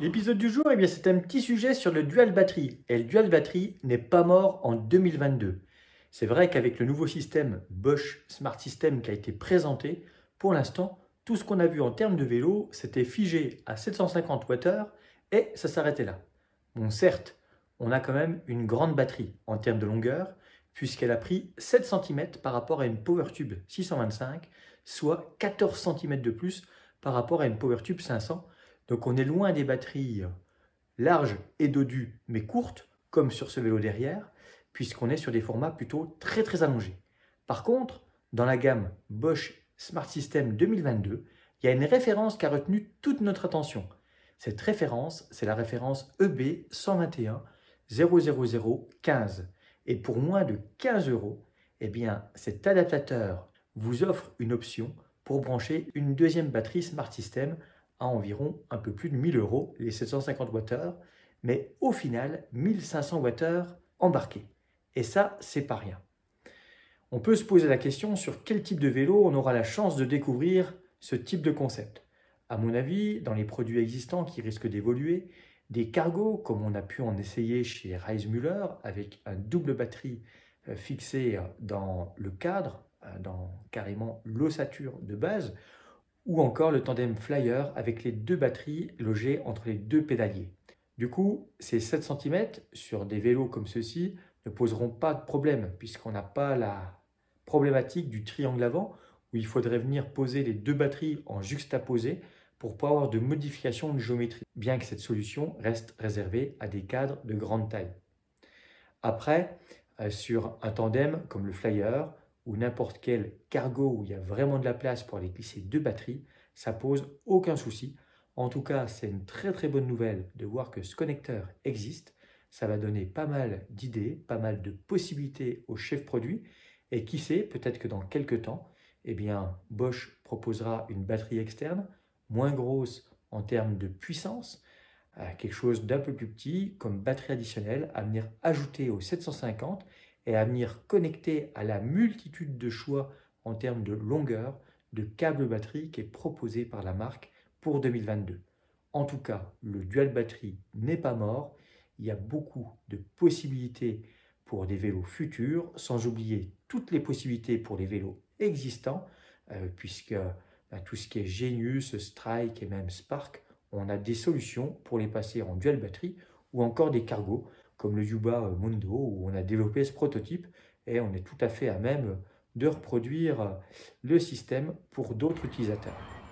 L'épisode du jour, eh c'est un petit sujet sur le dual batterie. Et le dual batterie n'est pas mort en 2022. C'est vrai qu'avec le nouveau système Bosch Smart System qui a été présenté, pour l'instant, tout ce qu'on a vu en termes de vélo, c'était figé à 750 Wh et ça s'arrêtait là. Bon, certes, on a quand même une grande batterie en termes de longueur, puisqu'elle a pris 7 cm par rapport à une PowerTube 625, soit 14 cm de plus par rapport à une PowerTube 500 donc on est loin des batteries larges et dodues mais courtes, comme sur ce vélo derrière, puisqu'on est sur des formats plutôt très très allongés. Par contre, dans la gamme Bosch Smart System 2022, il y a une référence qui a retenu toute notre attention. Cette référence, c'est la référence EB 121 00015. Et pour moins de 15 euros, eh bien, cet adaptateur vous offre une option pour brancher une deuxième batterie Smart System à environ un peu plus de 1000 euros, les 750 Wh, mais au final 1500 Wh embarqués. Et ça, c'est pas rien. On peut se poser la question sur quel type de vélo on aura la chance de découvrir ce type de concept. À mon avis, dans les produits existants qui risquent d'évoluer, des cargos comme on a pu en essayer chez Reismüller avec un double batterie euh, fixée dans le cadre, euh, dans carrément l'ossature de base, ou encore le tandem Flyer avec les deux batteries logées entre les deux pédaliers. Du coup, ces 7 cm sur des vélos comme ceux-ci ne poseront pas de problème puisqu'on n'a pas la problématique du triangle avant où il faudrait venir poser les deux batteries en juxtaposé pour pas avoir de modification de géométrie, bien que cette solution reste réservée à des cadres de grande taille. Après, euh, sur un tandem comme le Flyer, ou n'importe quel cargo où il y a vraiment de la place pour aller glisser deux batteries, ça pose aucun souci. En tout cas, c'est une très très bonne nouvelle de voir que ce connecteur existe. Ça va donner pas mal d'idées, pas mal de possibilités aux chefs produits. Et qui sait, peut-être que dans quelques temps, eh bien, Bosch proposera une batterie externe, moins grosse en termes de puissance, euh, quelque chose d'un peu plus petit comme batterie additionnelle à venir ajouter au 750 et à venir connecter à la multitude de choix en termes de longueur de câble batterie qui est proposé par la marque pour 2022. En tout cas, le dual batterie n'est pas mort. Il y a beaucoup de possibilités pour des vélos futurs, sans oublier toutes les possibilités pour les vélos existants, euh, puisque bah, tout ce qui est Genius, Strike et même Spark, on a des solutions pour les passer en dual batterie ou encore des cargos comme le Yuba Mondo, où on a développé ce prototype et on est tout à fait à même de reproduire le système pour d'autres utilisateurs.